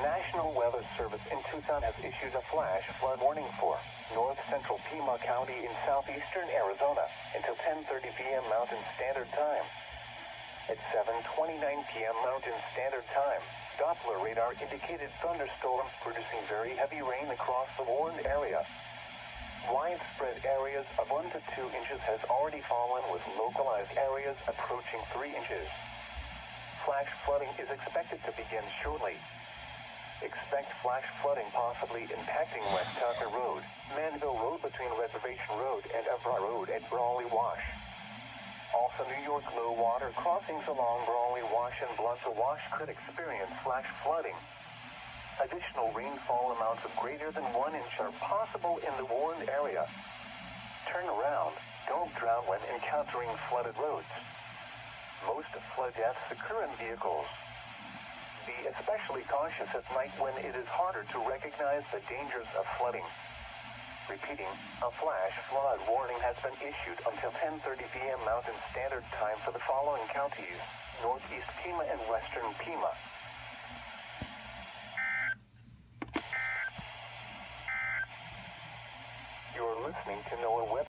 National Weather Service in Tucson has issued a flash flood warning for north central Pima County in southeastern Arizona until 10:30 p.m. Mountain Standard Time. At 7:29 p.m. Mountain Standard Time, Doppler radar indicated thunderstorms producing very heavy rain across the warned area. Widespread areas of 1 to 2 inches has already fallen with localized areas approaching 3 inches. Flash flooding is expected to begin shortly. Expect flash flooding possibly impacting West Tucker Road, Manville Road between Reservation Road and Avra Road at Brawley Wash. Also, New York low water crossings along Brawley Wash and Blanco Wash could experience flash flooding. Additional rainfall amounts of greater than one inch are possible in the warned area. Turn around. Don't drown when encountering flooded roads. Most flood deaths occur in vehicles. Especially cautious at night when it is harder to recognize the dangers of flooding. Repeating, a flash flood warning has been issued until 10:30 p.m. Mountain Standard Time for the following counties: Northeast Pima and Western Pima. You're listening to NOAA Web.